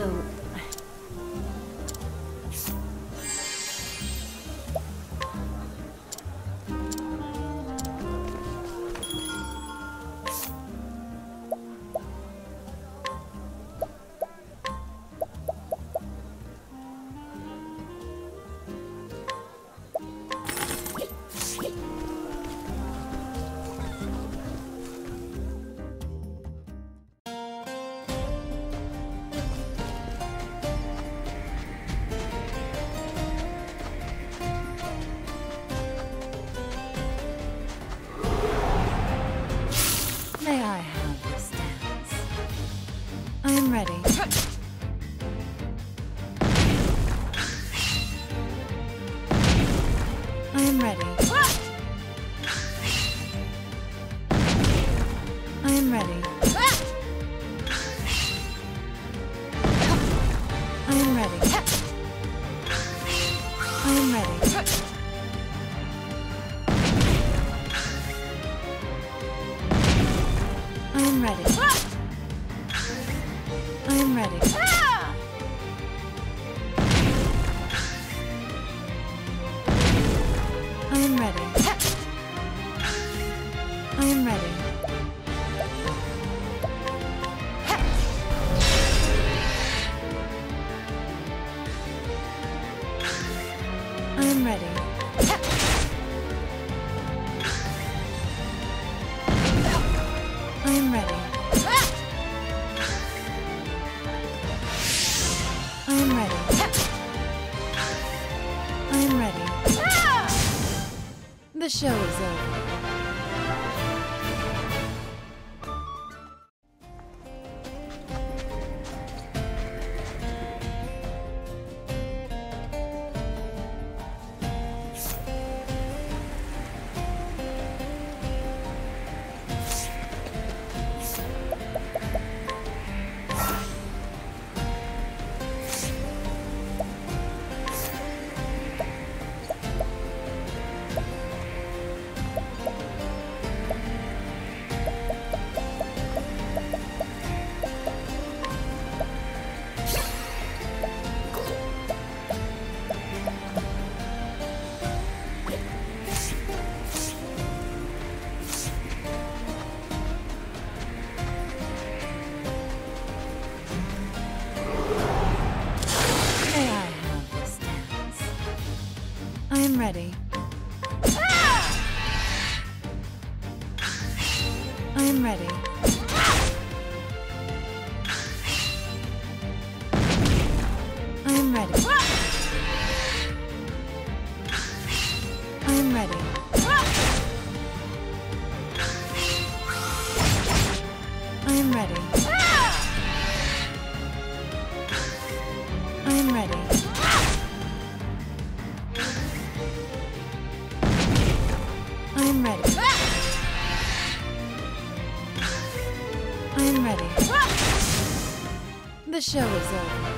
So, show is over. Show is over.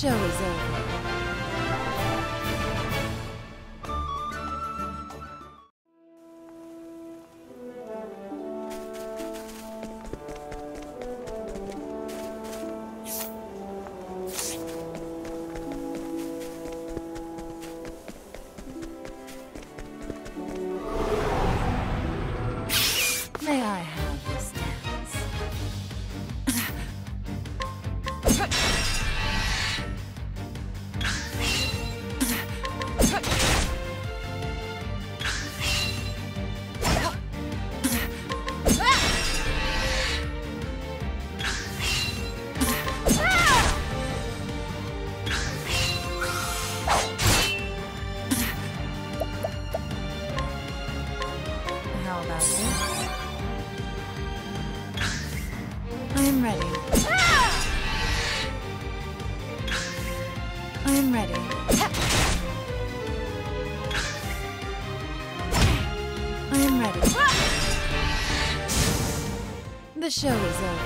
Show is over. Show is over.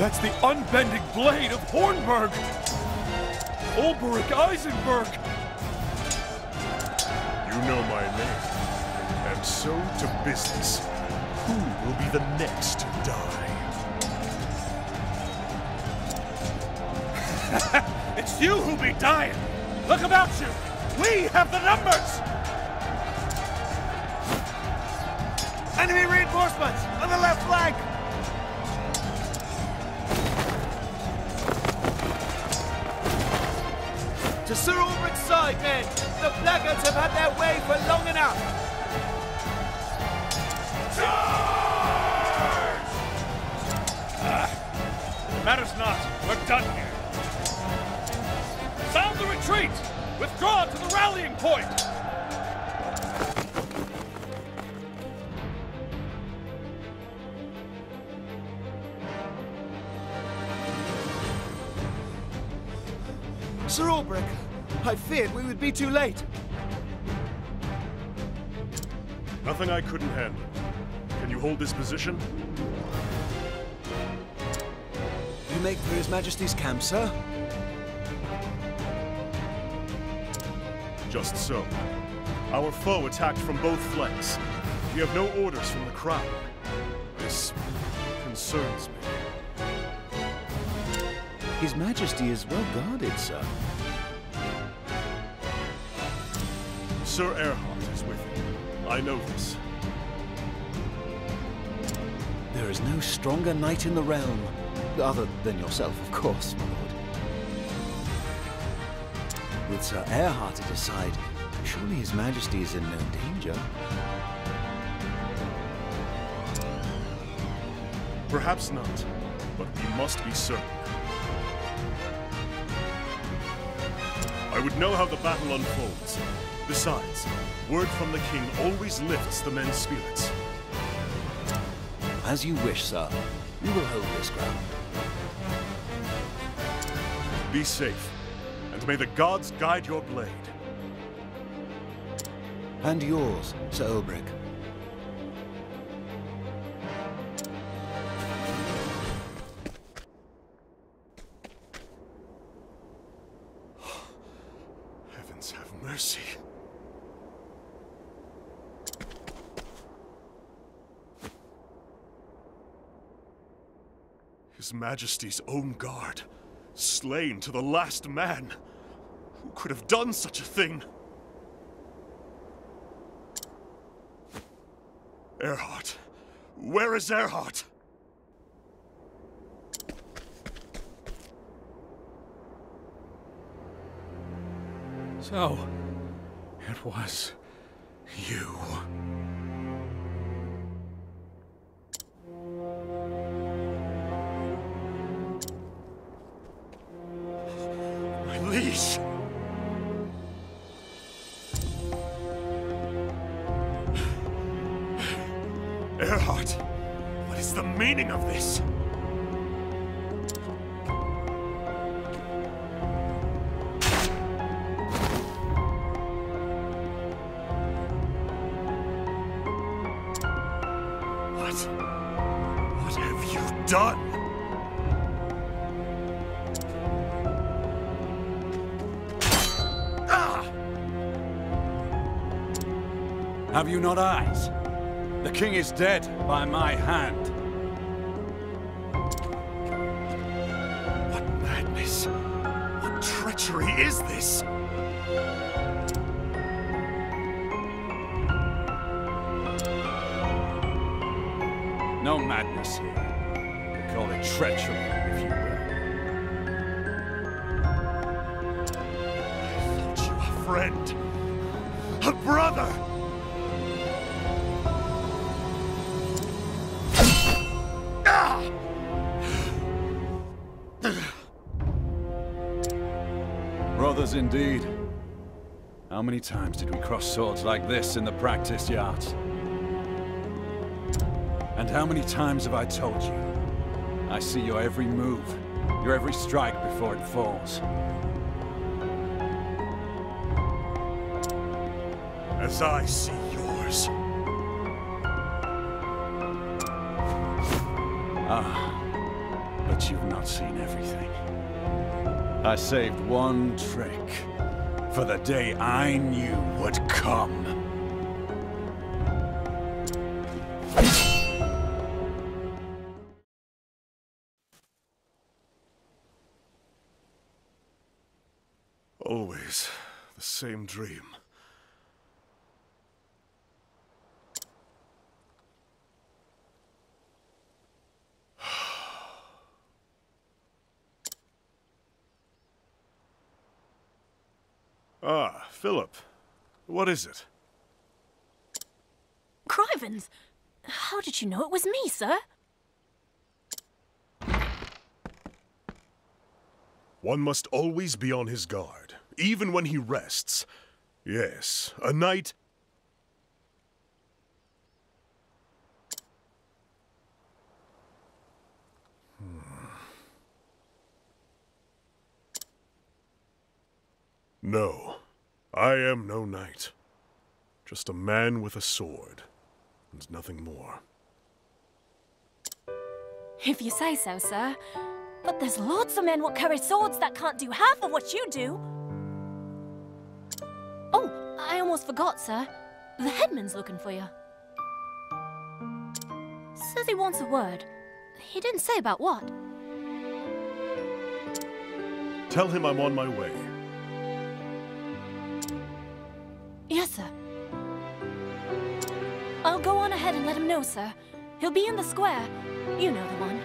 That's the unbending blade of Hornburg! Olberic Eisenberg! You know my name. And so to business. Who will be the next to die? It's you who'll be dying! Look about you! We have the numbers! Blackguards have had their way for long enough! Charge! matters not. We're done here. Sound the retreat! Withdraw to the rallying point! Sir Olberic, I feared we would be too late. Nothing I couldn't handle. Can you hold this position? You make for His Majesty's camp, sir? Just so. Our foe attacked from both flanks. We have no orders from the crown. This concerns me. His Majesty is well guarded, sir. Sir Erhard is with him. I know this. There is no stronger knight in the realm. Other than yourself, of course, my lord. With Sir Erhard at his side, surely His Majesty is in no danger. Perhaps not, but we must be certain. I would know how the battle unfolds. Besides, word from the king always lifts the men's spirits. As you wish, sir. We will hold this ground. Be safe, and may the gods guide your blade. And yours, Sir Olberic. His Majesty's own guard, slain to the last man. Who could have done such a thing? Erhard. Where is Erhard? So, it was you. Not eyes? The king is dead by my hand. What madness? What treachery is this? No madness here. Call it treachery, Indeed. How many times did we cross swords like this in the practice yards? And how many times have I told you? I see your every move, Your every strike before it falls. As I see yours. Ah, but you've not seen everything. I saved one trick for the day I knew would come. Always the same dream. Ah, Philip. What is it? Crivens! How did you know it was me, sir? One must always be on his guard, even when he rests. Yes, a knight. Hmm. No, I am no knight. Just a man with a sword, and nothing more. If you say so, sir. But there's lots of men what carry swords that can't do half of what you do. Oh, I almost forgot, sir. The headman's looking for you. Says he wants a word. He didn't say about what. Tell him I'm on my way. Yes, sir. I'll go on ahead and let him know, sir. He'll be in the square. You know the one.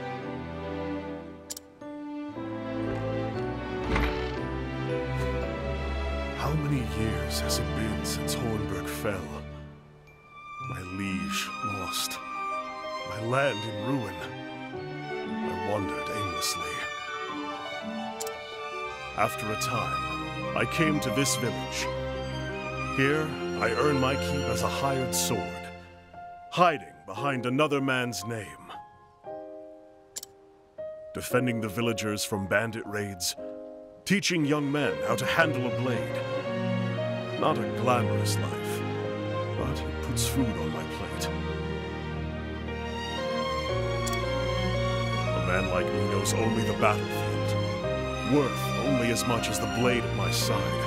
How many years has it been since Hornburg fell? My liege lost. My land in ruin. I wandered aimlessly. After a time, I came to this village. Here, I earn my keep as a hired sword, hiding behind another man's name. Defending the villagers from bandit raids, teaching young men how to handle a blade. Not a glamorous life, but it puts food on my plate. A man like me knows only the battlefield, worth only as much as the blade at my side,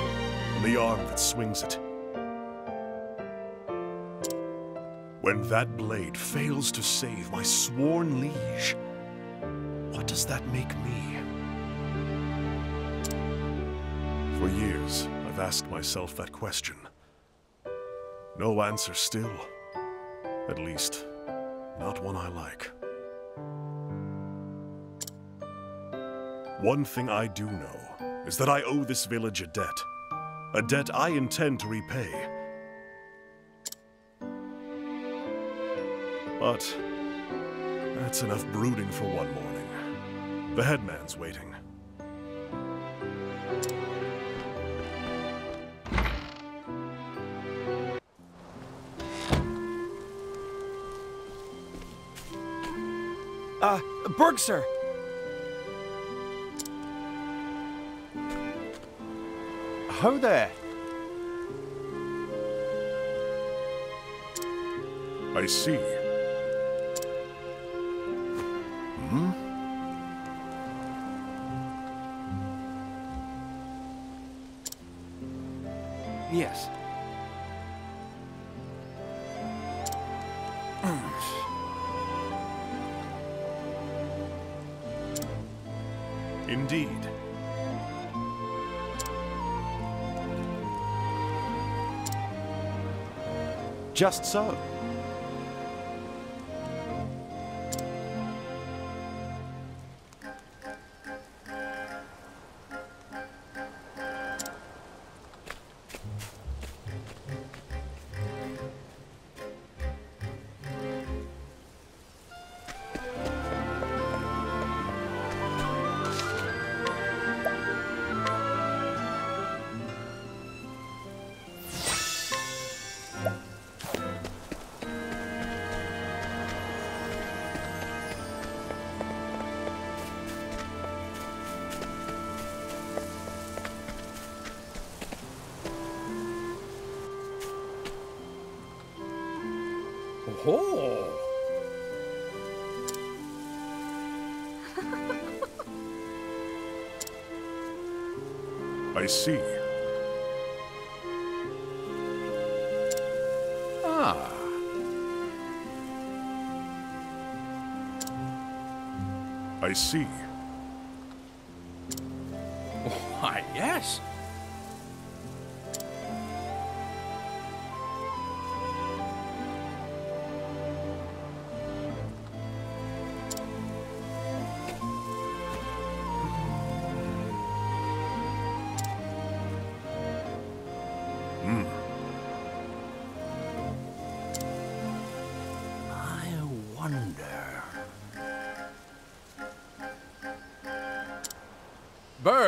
and the arm that swings it. When that blade fails to save my sworn liege, what does that make me? For years, I've asked myself that question. No answer still. At least, not one I like. One thing I do know is that I owe this village a debt. A debt I intend to repay. But that's enough brooding for one morning. The headman's waiting. Uh, Berg, sir. Ho there. I see. Just so. see. Ah. I see.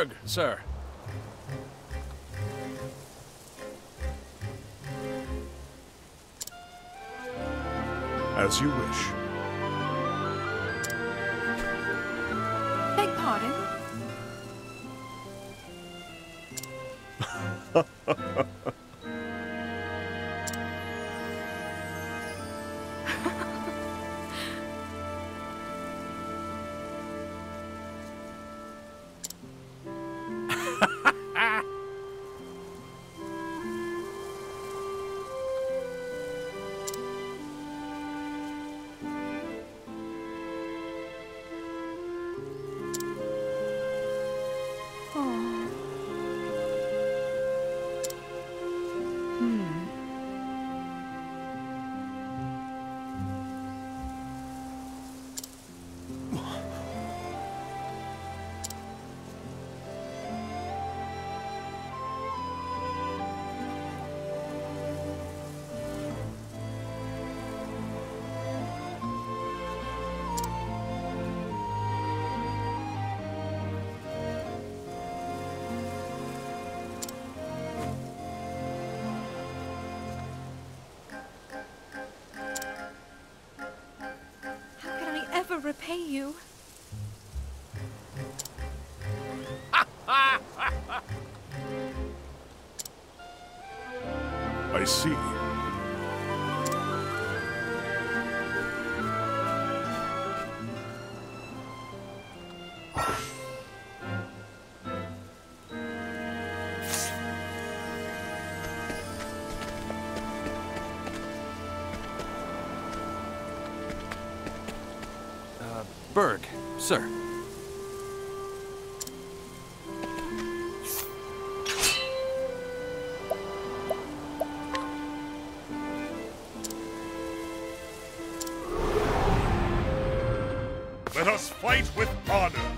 Berg, sir. As you wish. never repay you. I see. fight with honor.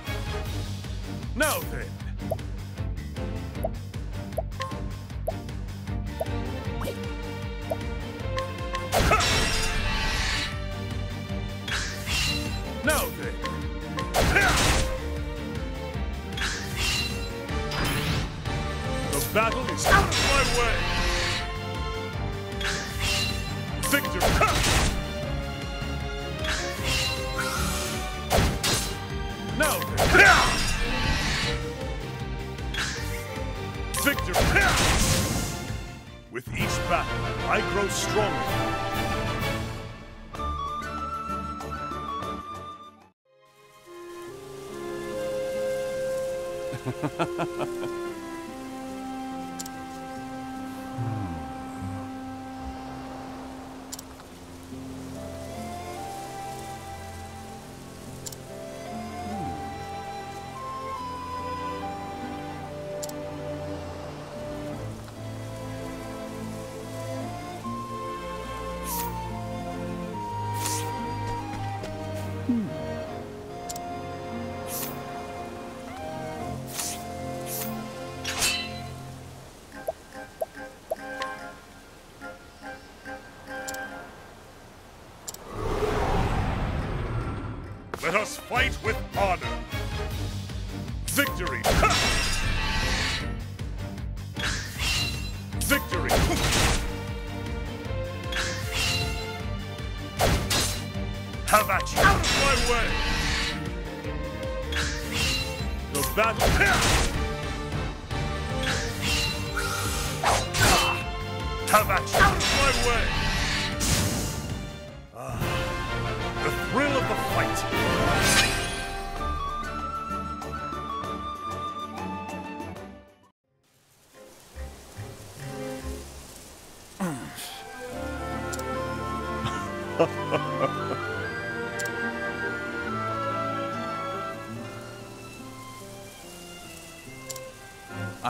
fight with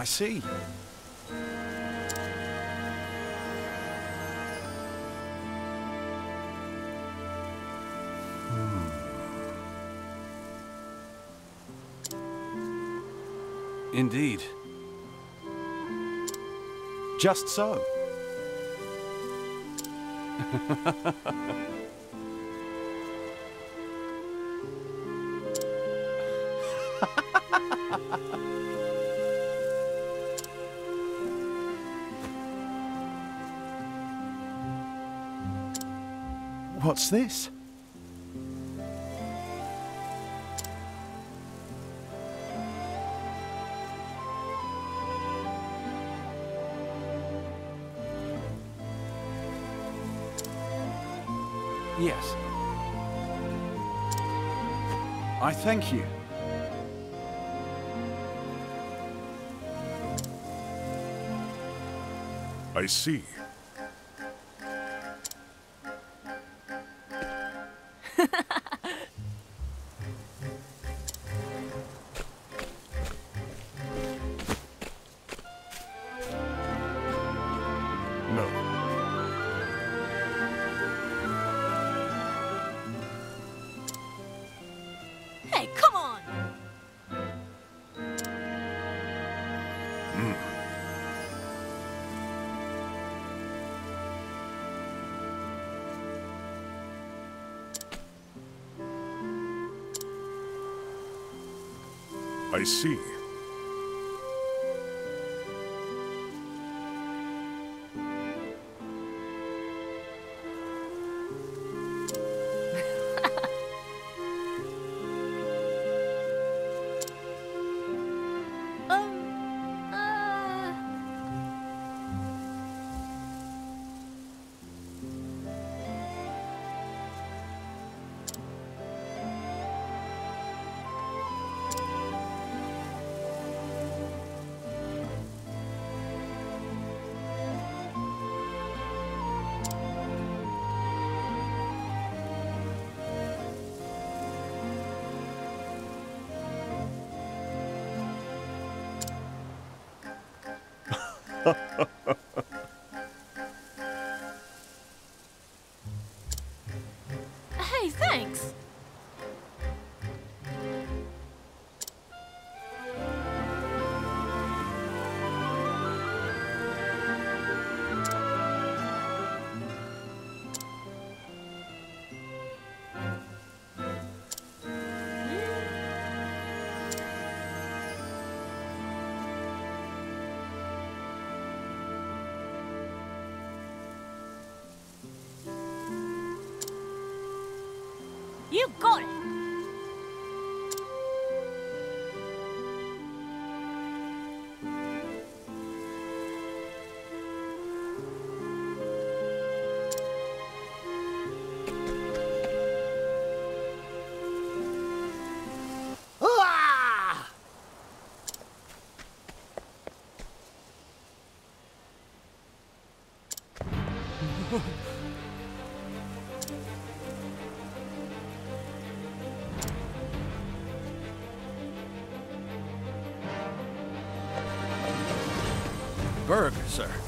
I see. Hmm. Indeed. Just so. this? Yes. I thank you. I see. I see. You got it! Berg, sir.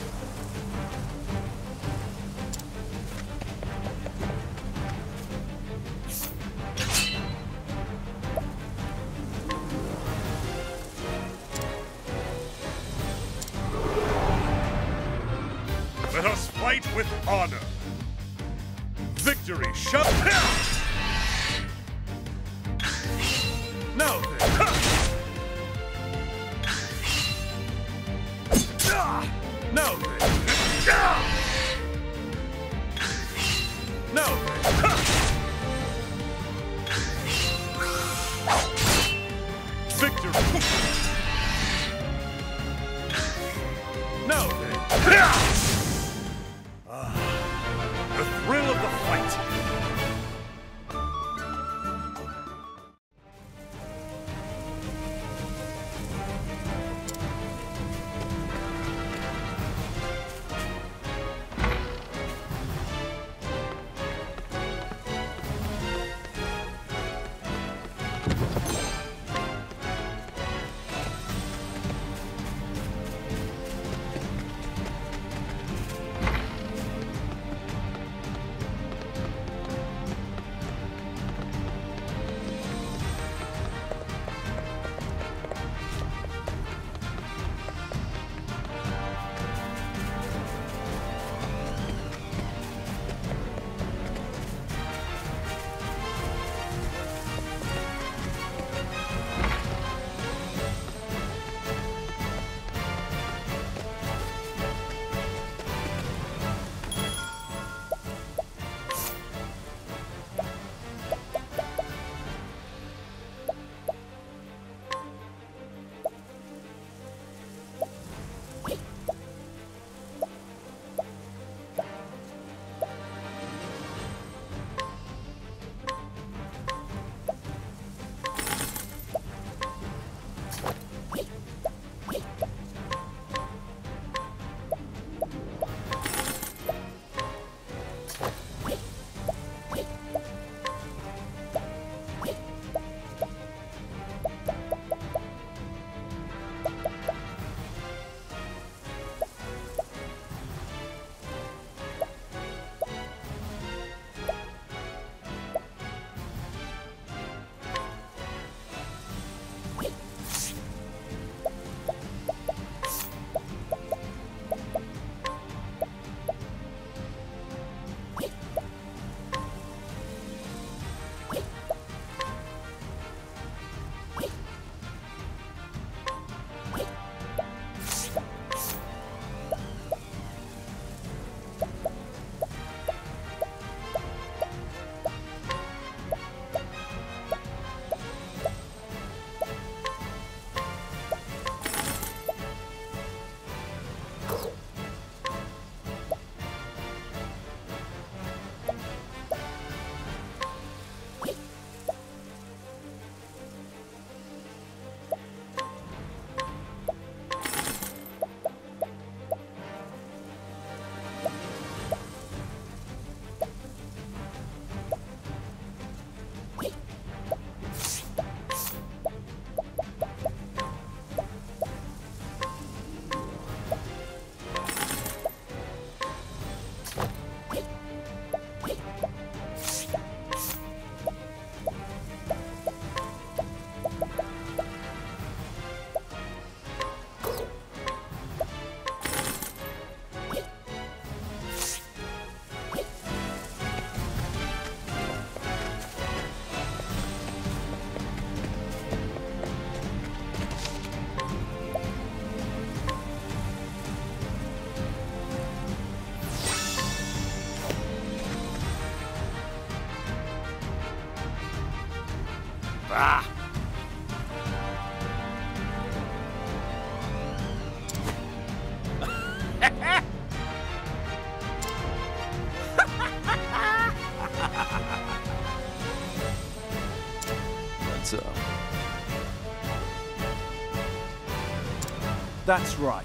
That's right.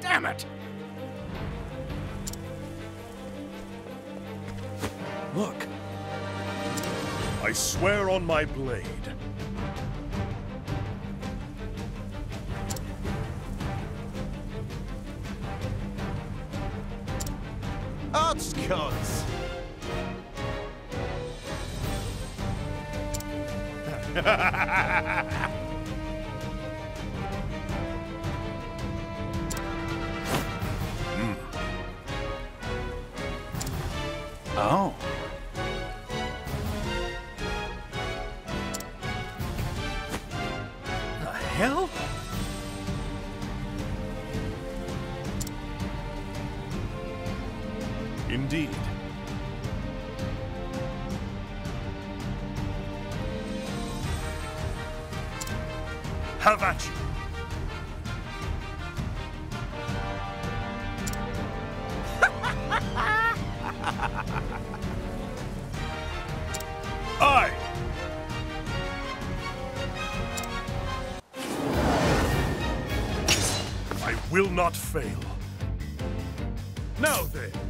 Damn it! Look. I swear on my blade, Indeed. Have at you. I. I will not fail. Now then.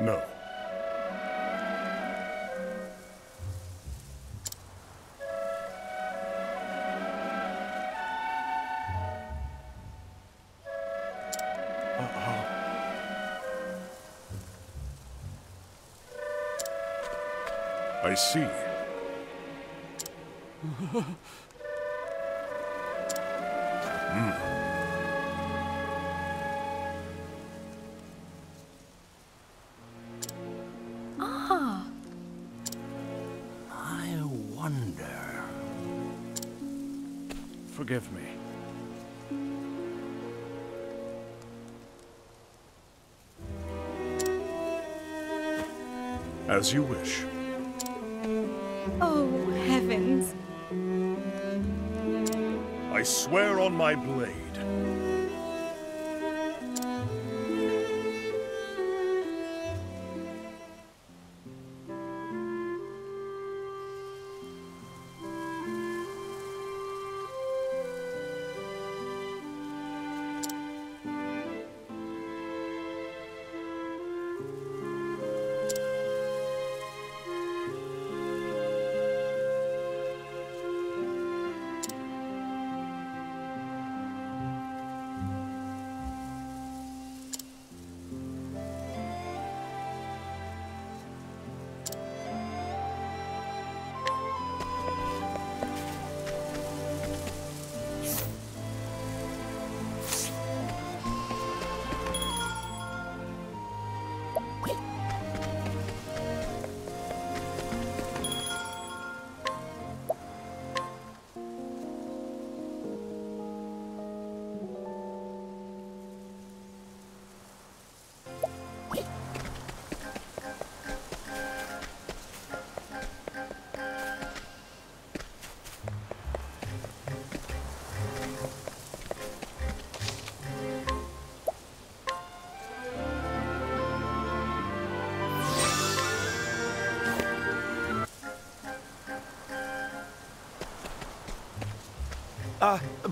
No. Uh-huh. I see. mm. As you wish. Oh, heavens. I swear on my blade,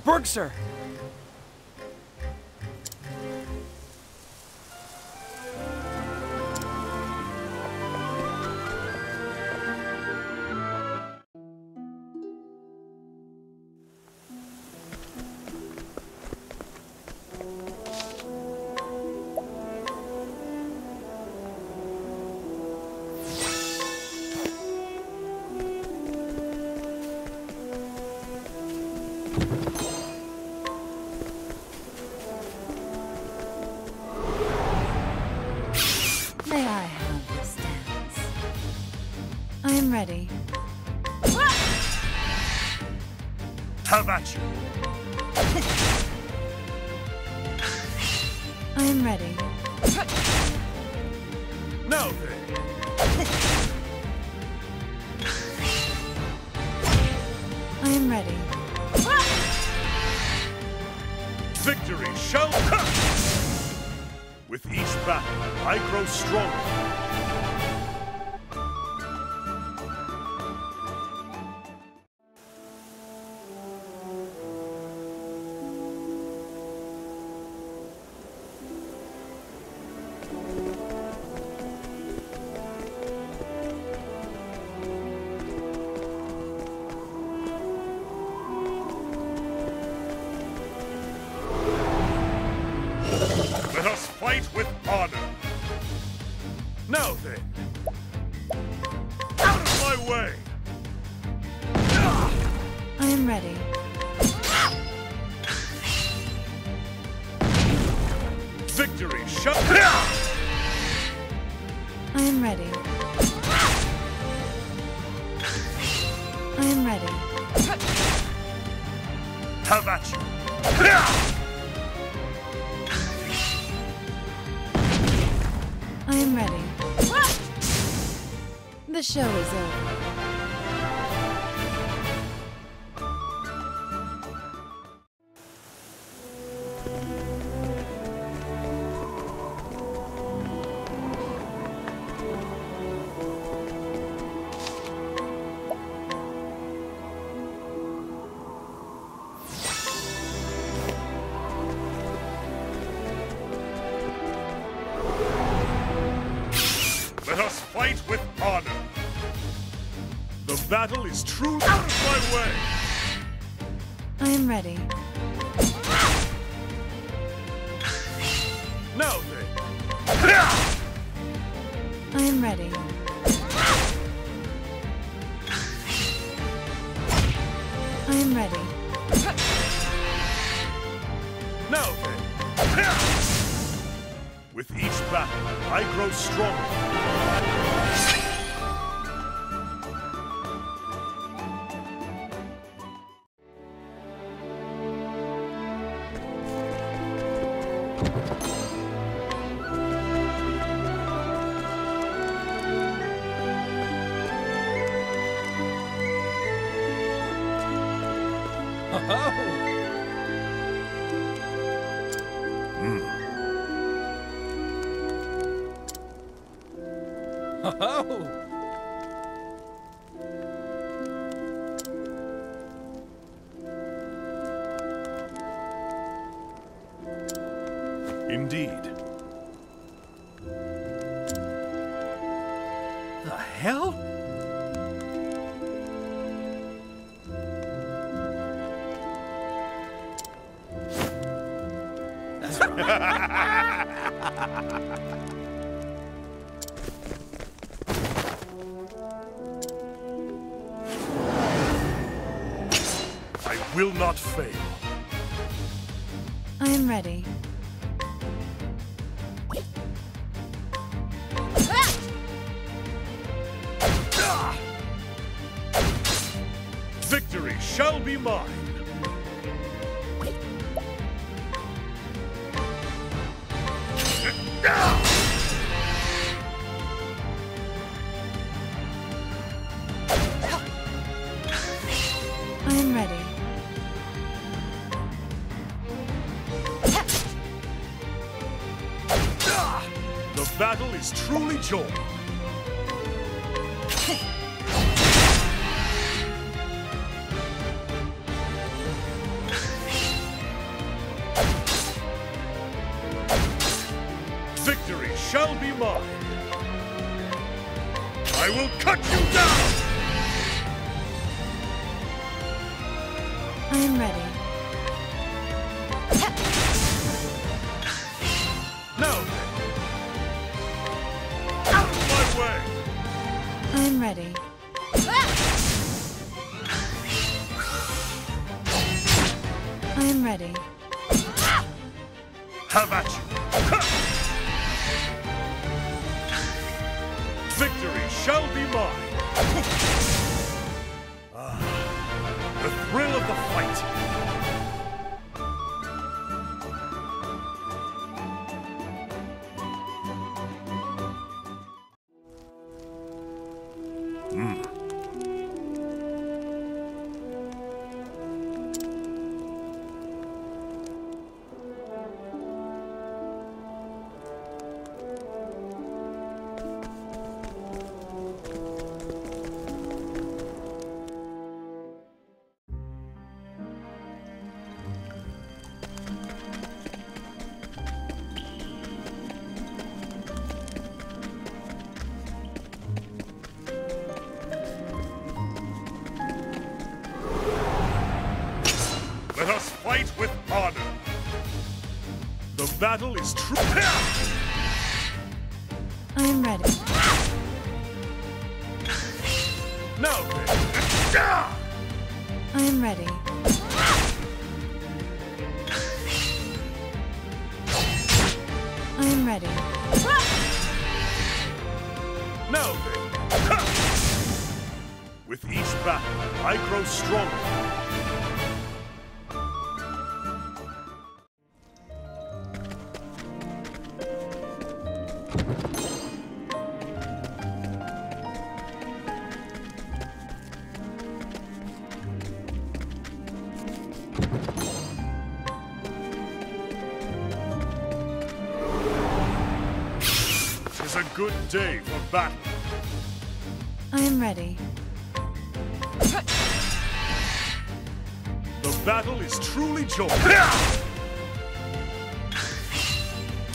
Berg, sir. No. I am ready. Victory shall come! With each battle, I grow stronger. show is over. I will not fail. I am ready. Victory shall be mine! It's truly joy. battle is true. battle is truly joyous.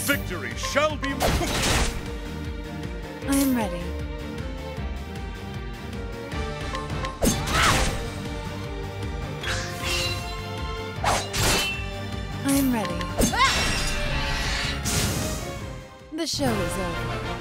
Victory shall be I am ready. I am ready. The show is over.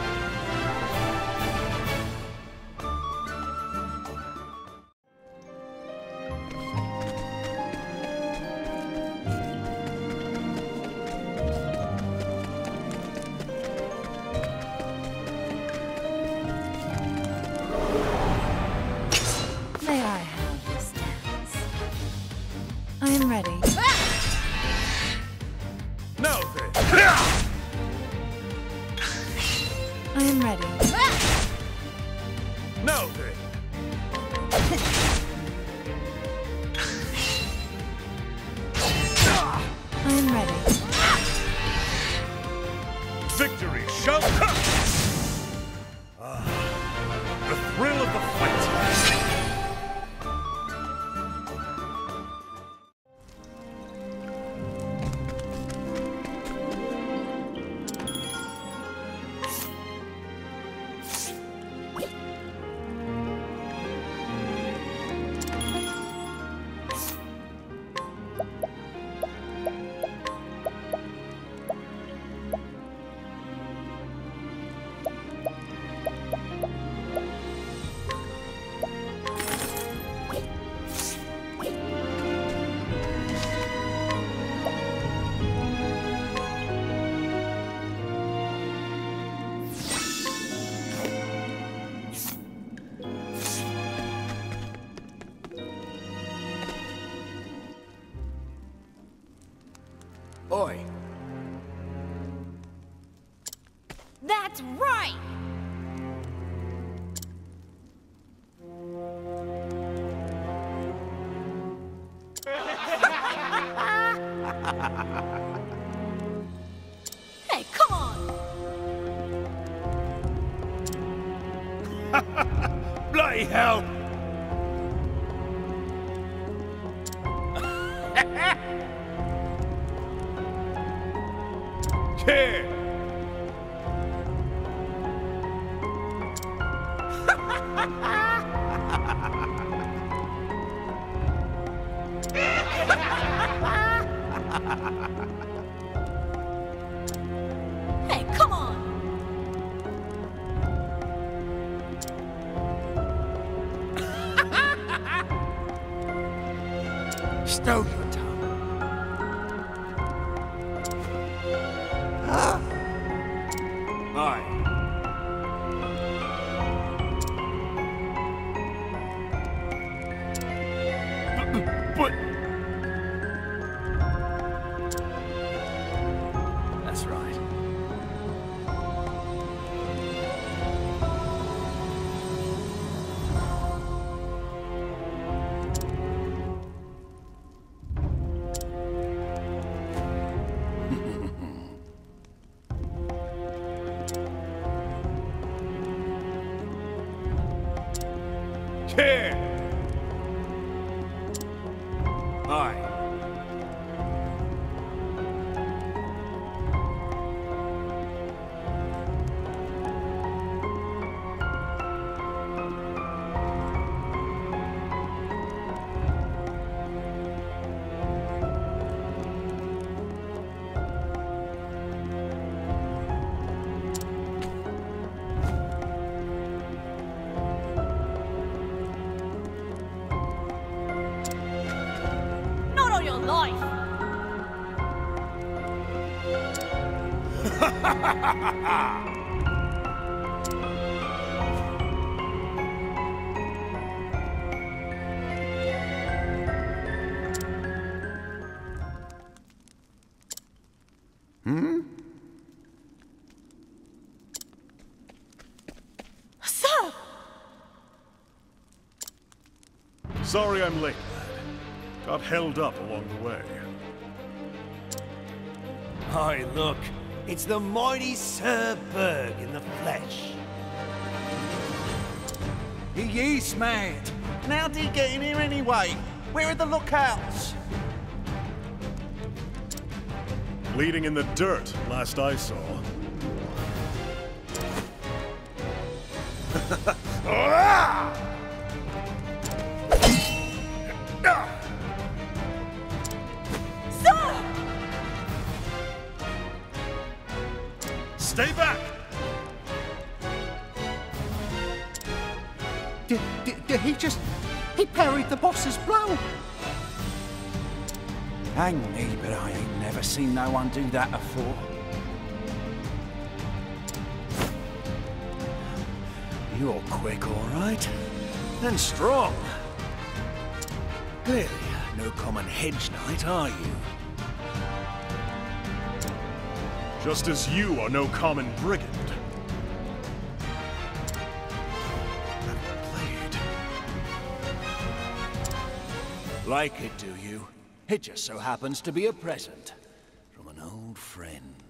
But Sorry I'm late, lad. Got held up along the way. Hi, look. It's the mighty Sir Berg in the flesh. He is mad. And how did he get in here anyway? Where are the lookouts? Bleeding in the dirt, last I saw. seen no one do that before. You're quick, all right. And strong. Clearly, no common hedge knight, are you? Just as you are no common brigand. Never played. Like it, do you? It just so happens to be a present from an old friend.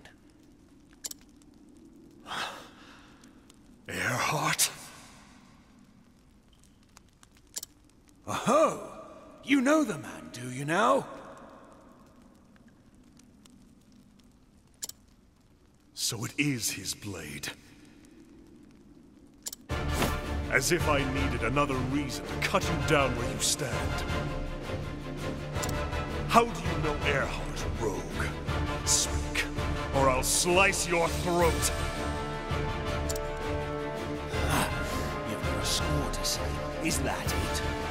You know the man, do you now? So it is his blade. As if I needed another reason to cut you down where you stand. How do you know Erhardt, rogue? Speak, or I'll slice your throat! Ah, you've got a score to say. Is that it?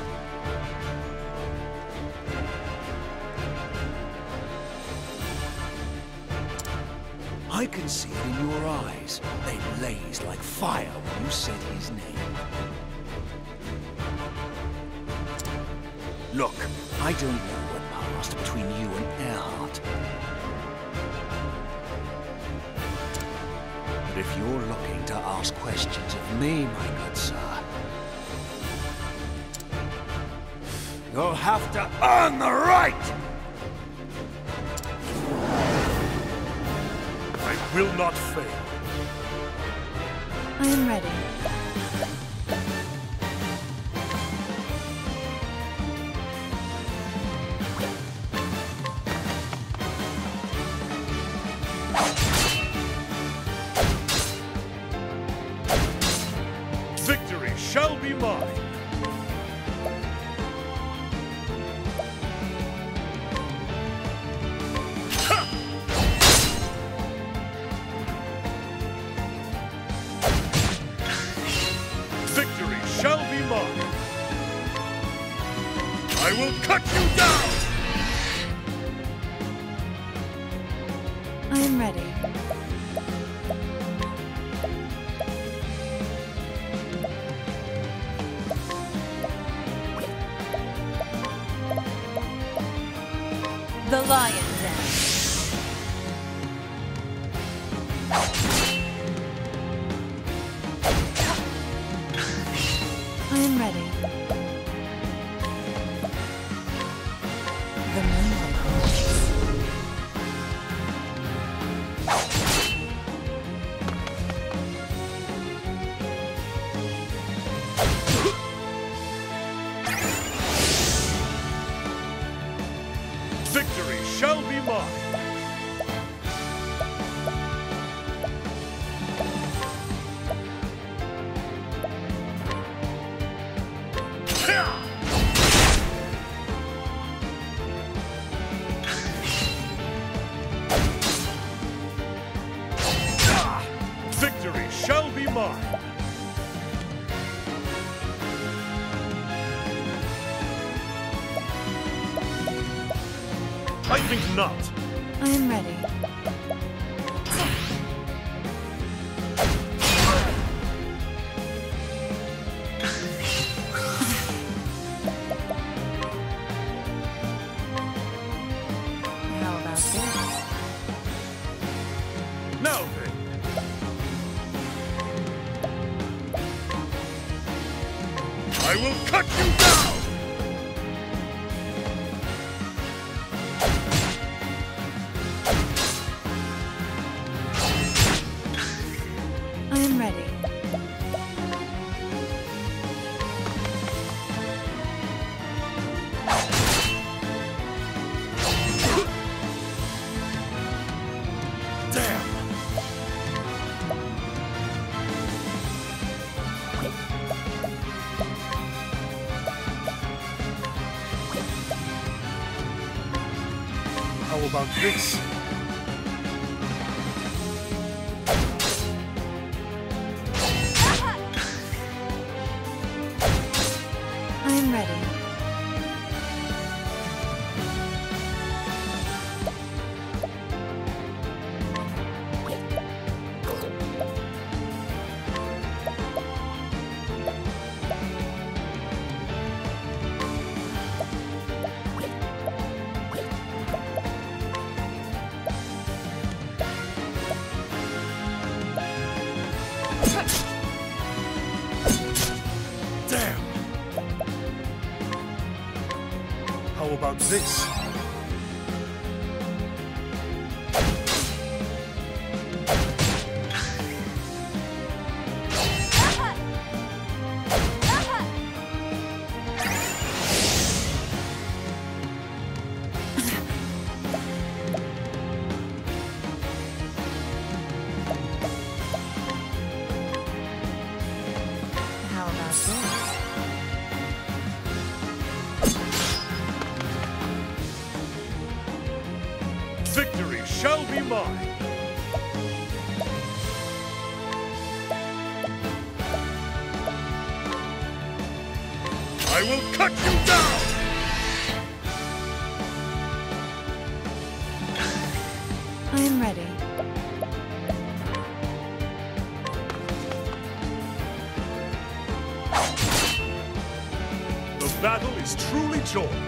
I can see it in your eyes. They blazed like fire when you said his name. Look, I don't know what passed between you and Erhardt. But if you're looking to ask questions of me, my good sir, you'll have to earn the right! Will not fail. I am ready. Am ready. How about this? Rachel.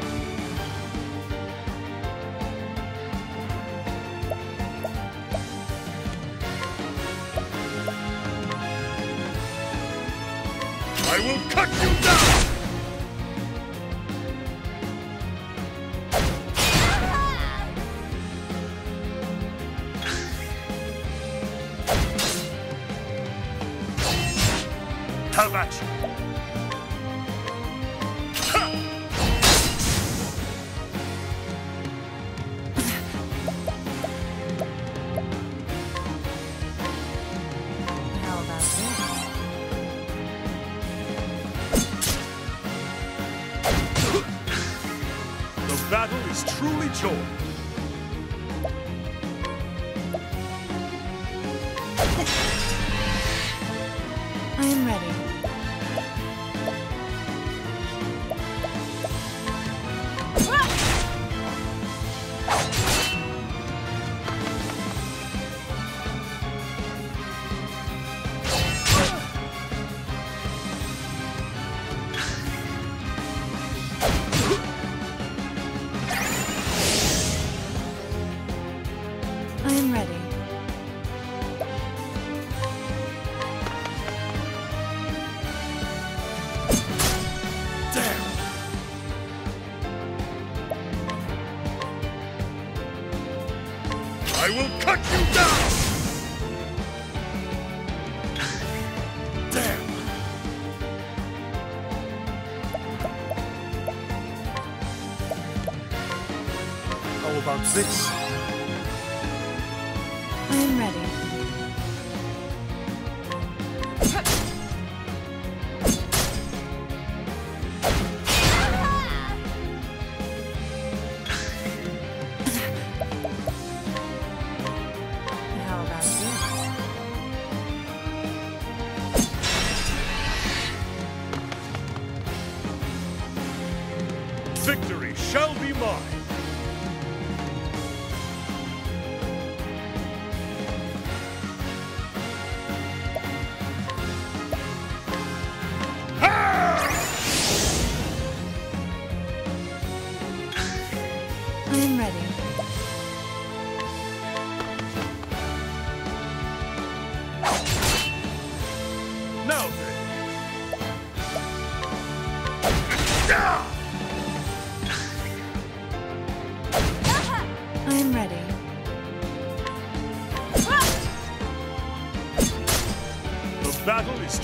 joy.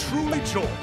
truly joy.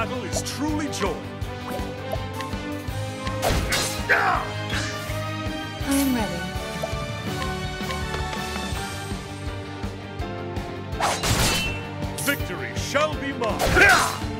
battle is truly joy. I am ready. Victory shall be mine!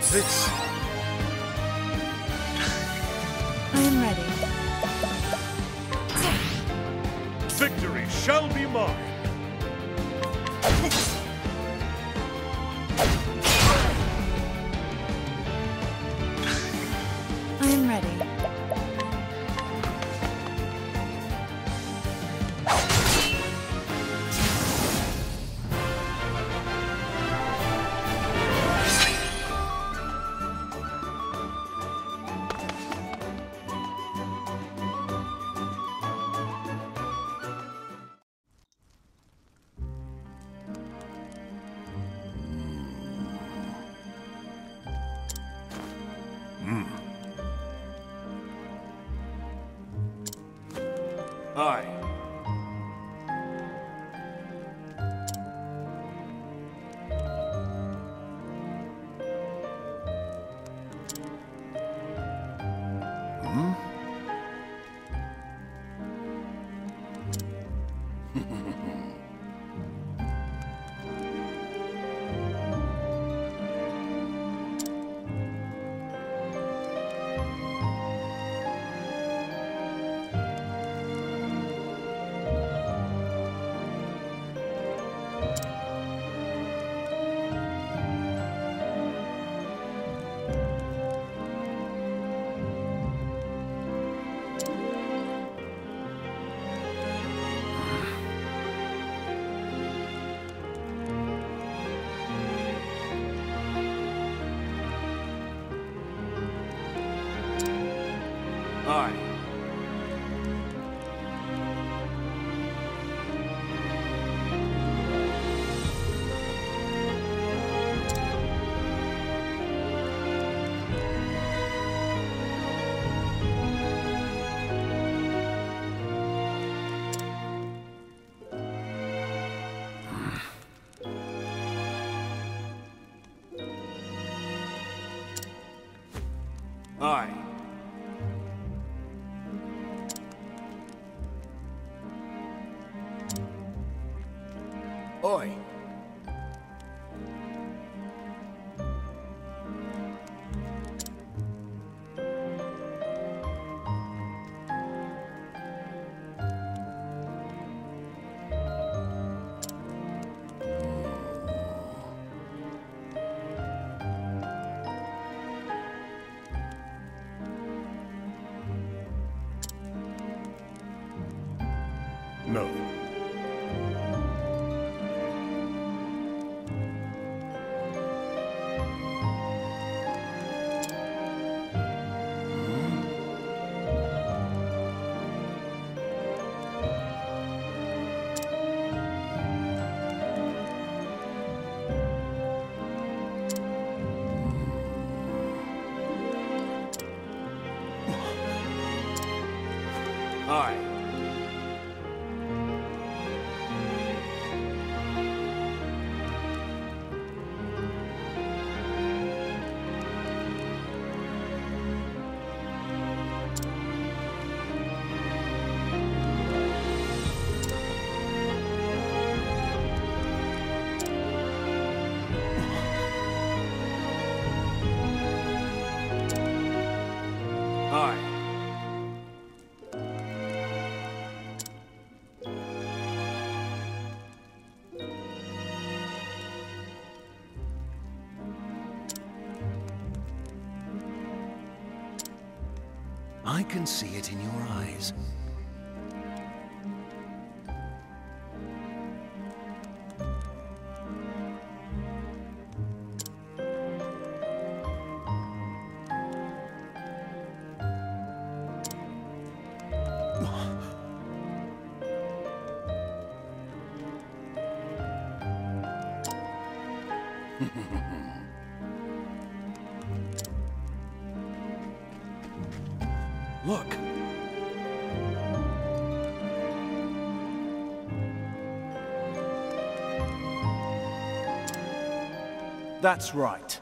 How I can see it in your eyes. That's right.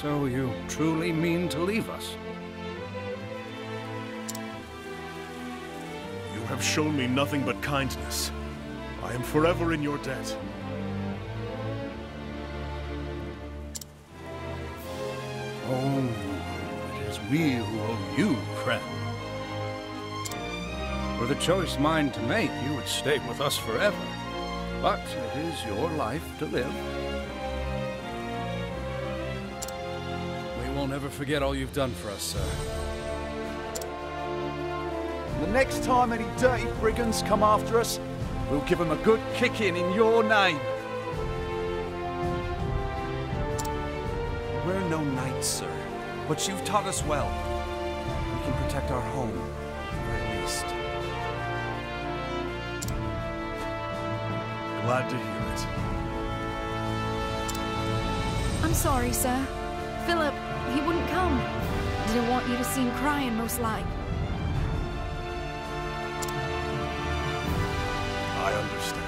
So you truly mean to leave us? You have shown me nothing but kindness. I am forever in your debt. Oh, it is we who owe you, friend. Were the choice mine to make, you would stay with us forever. But it is your life to live. Forget all you've done for us, sir. The next time any dirty brigands come after us, we'll give them a good kicking in your name. We're no knights, sir, but you've taught us well. We can protect our home, at least. Glad to hear it. I'm sorry, sir. Didn't want you to see him crying, most like. I understand.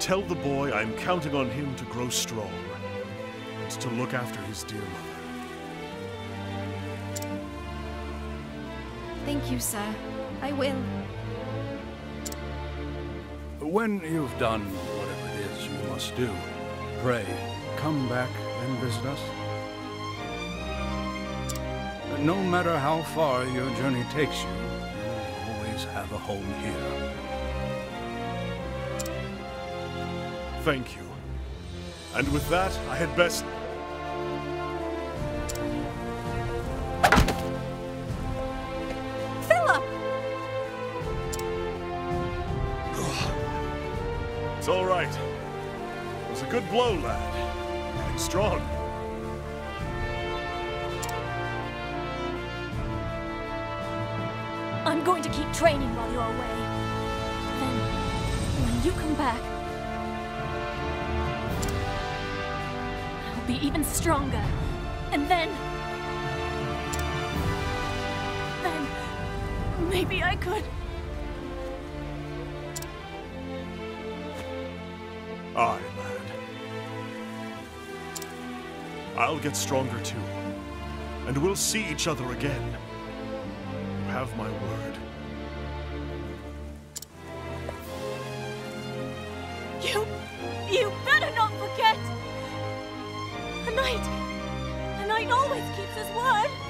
Tell the boy I'm counting on him to grow strong and to look after his dear mother. Thank you, sir. I will. When you've done whatever it is you must do, pray, come back and visit us. No matter how far your journey takes you, you'll always have a home here. Thank you. And with that, I had best. Philip! It's all right. It was a good blow, lad. Getting strong. Training while you're away. Then, when you come back, I'll be even stronger. And then. Then. Maybe I could. Aye, lad. I'll get stronger too. And we'll see each other again. You have my word. A knight. A knight always keeps his word!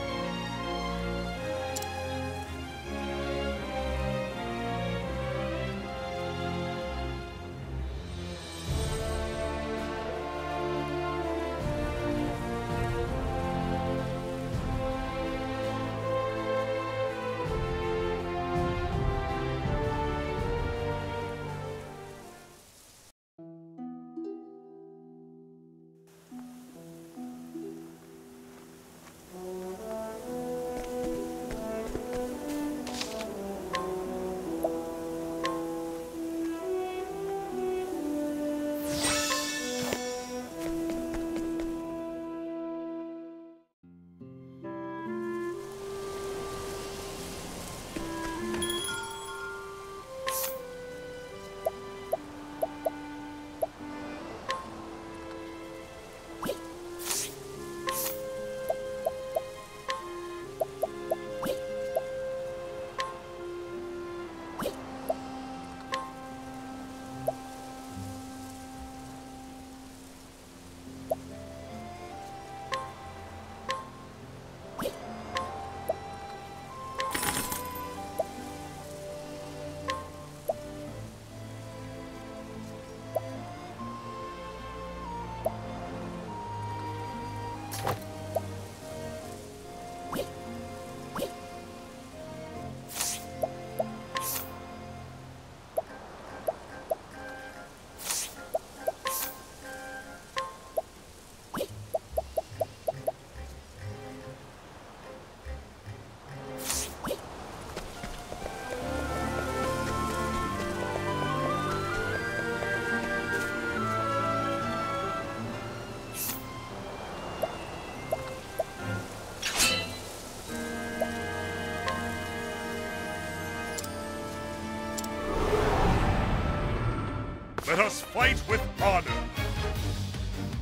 Let us fight with honor.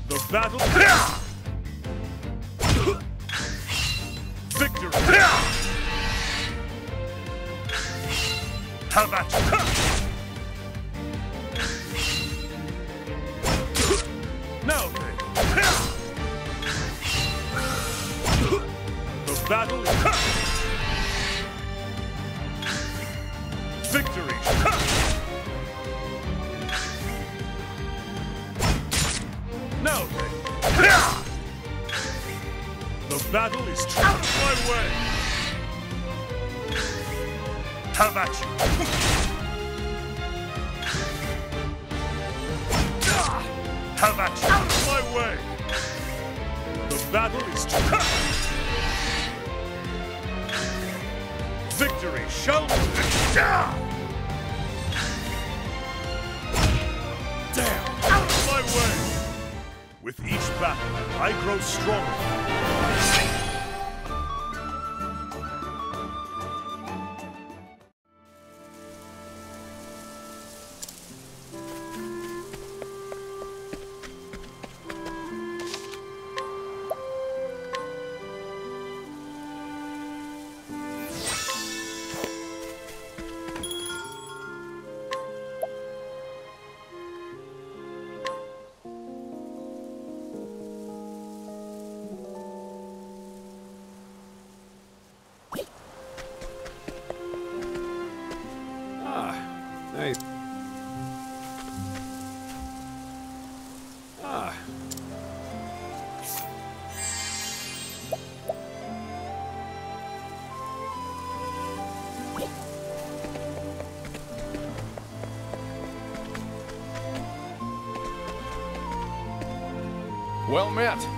The battle. Have at. Out of my way. The battle is Victory shall be Damn! Out of my way! With each battle, I grow stronger. Well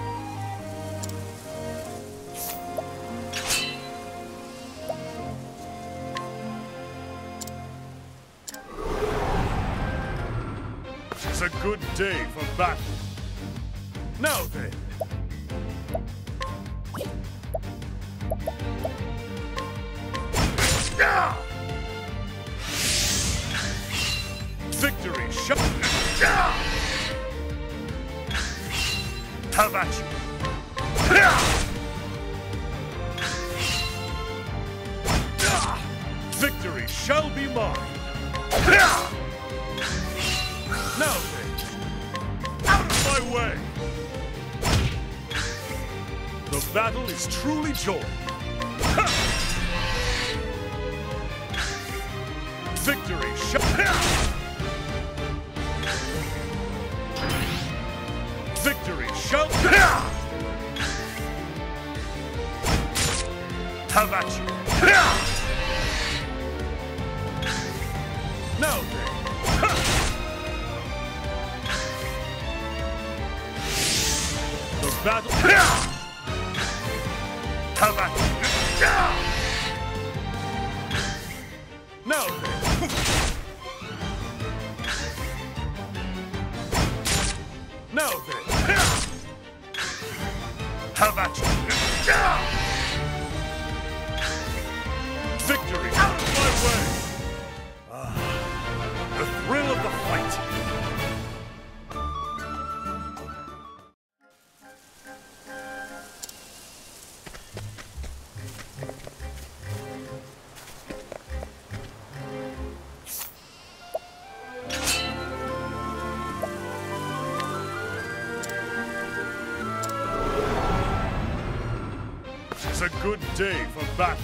a good day for battle.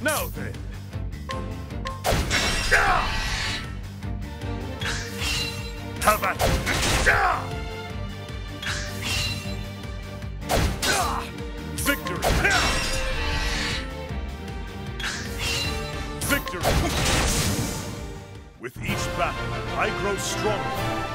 Now then. Have Victory! Victory! With each battle, I grow stronger.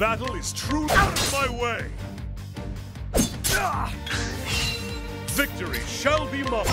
battle is truly out of my way! Victory shall be mine!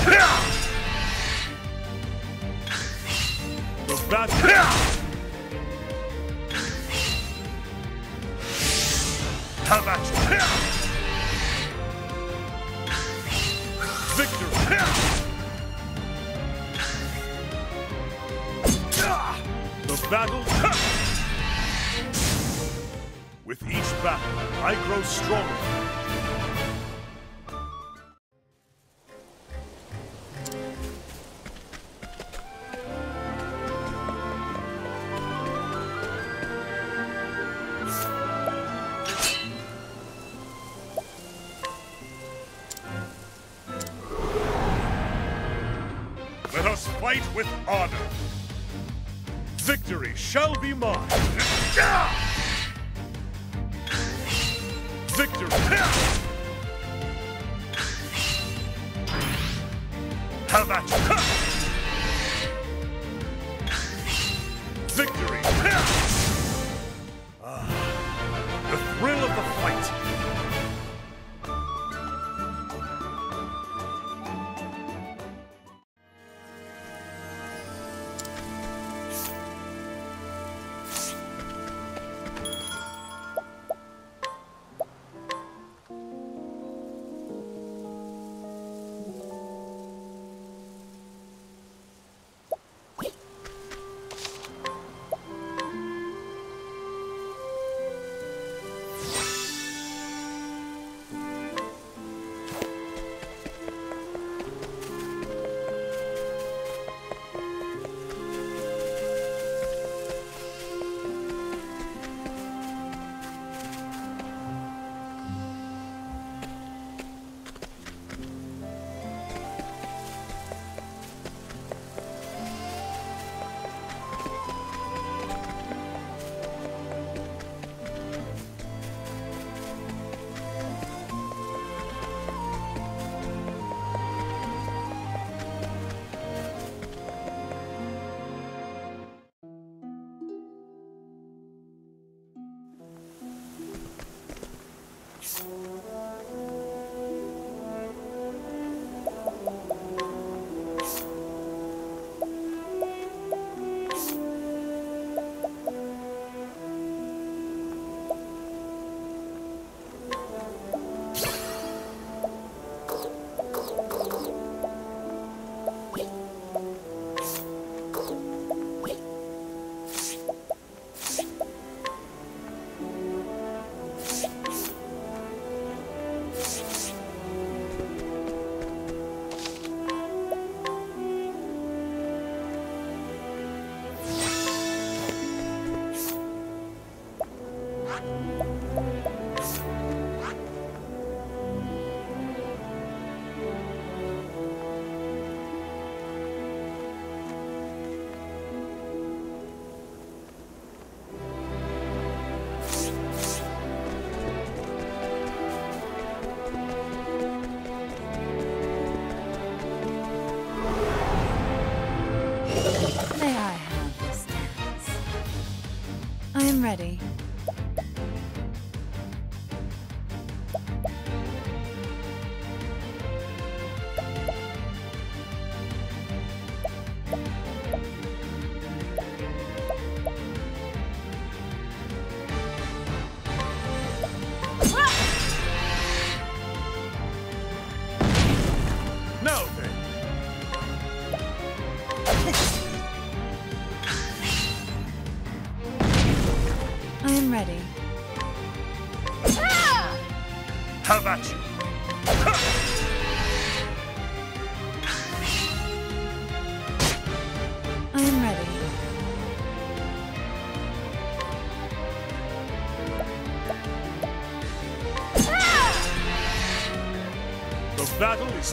fight with honor. Victory shall be mine. Victory. Have at Victory.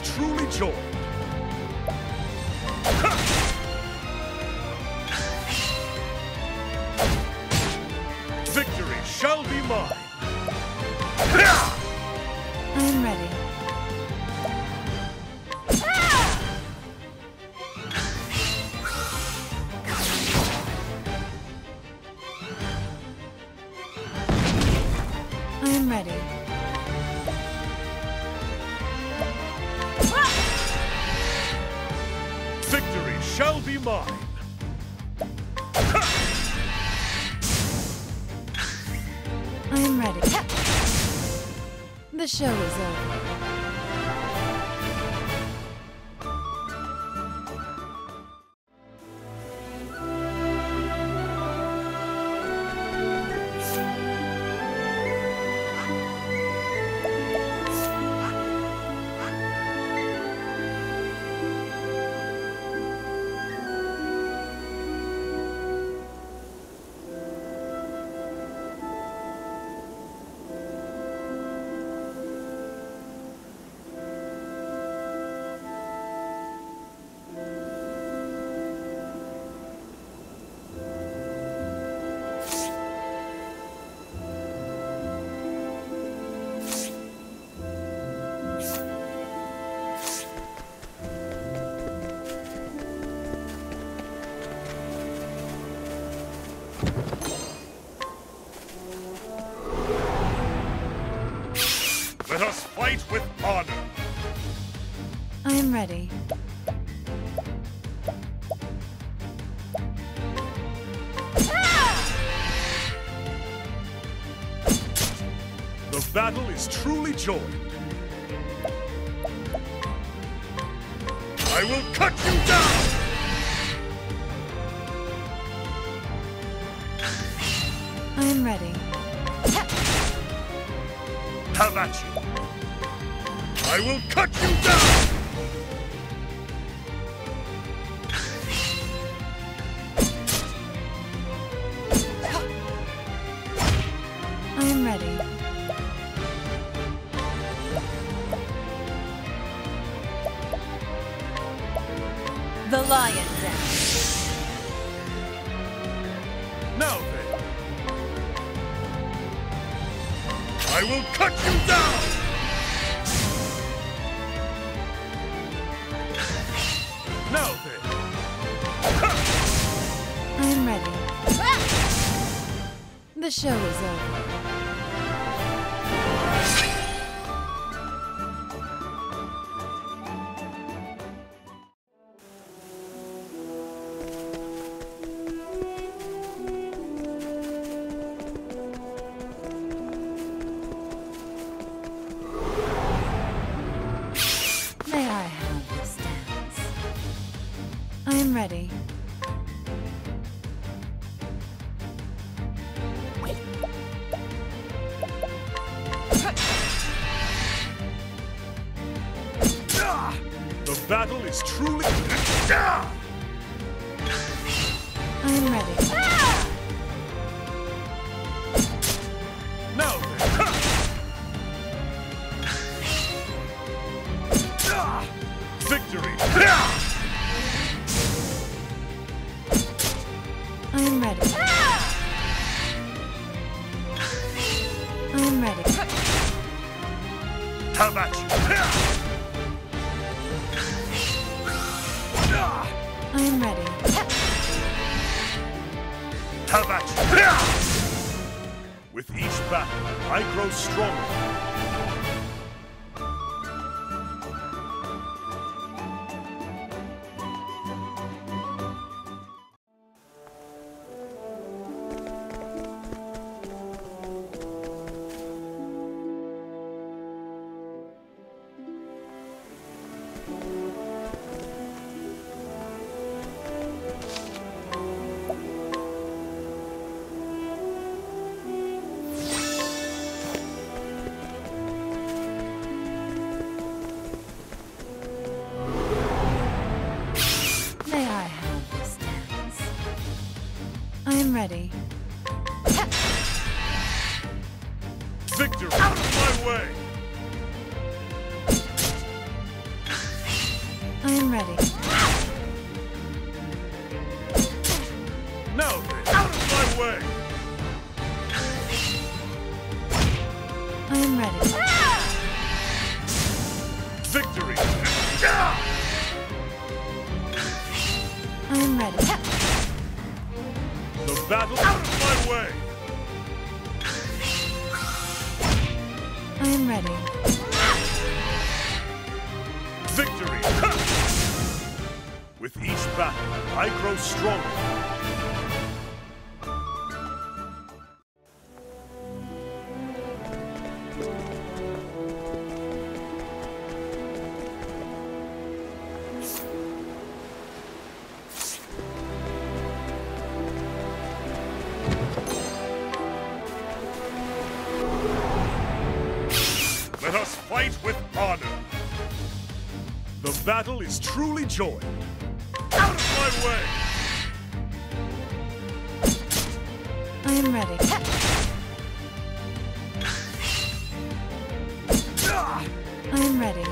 truly joy. fight with honor. I am ready. The battle is truly joined. ready. Ah! The show is over. battle is truly joy. Out of my way! I am ready. I am ready.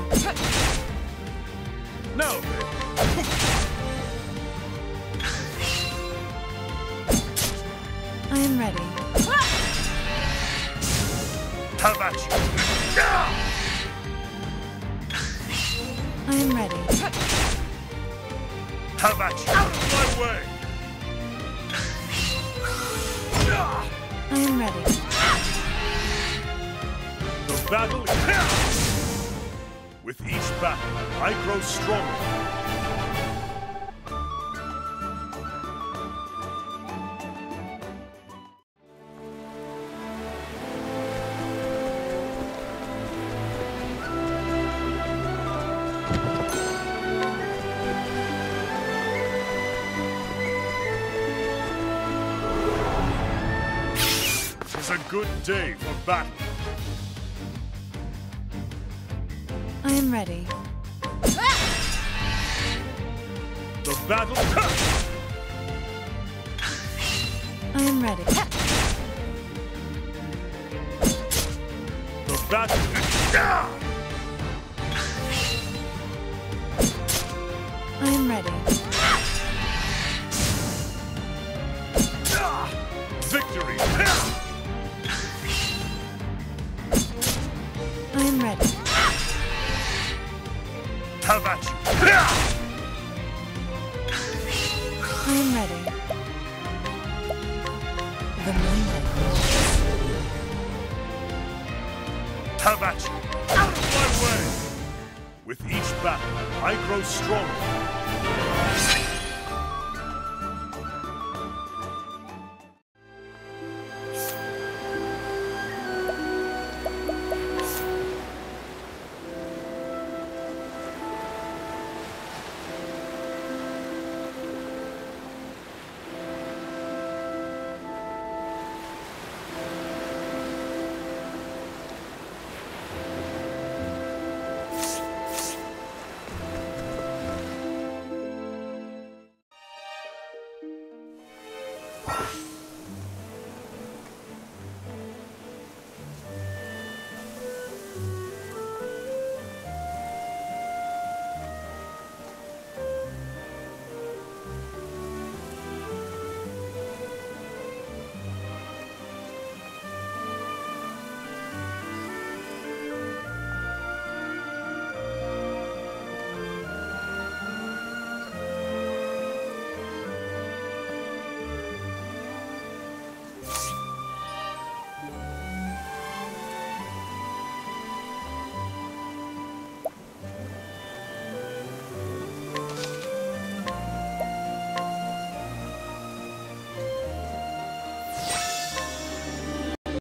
No! I grow stronger. a good day for battle. battle.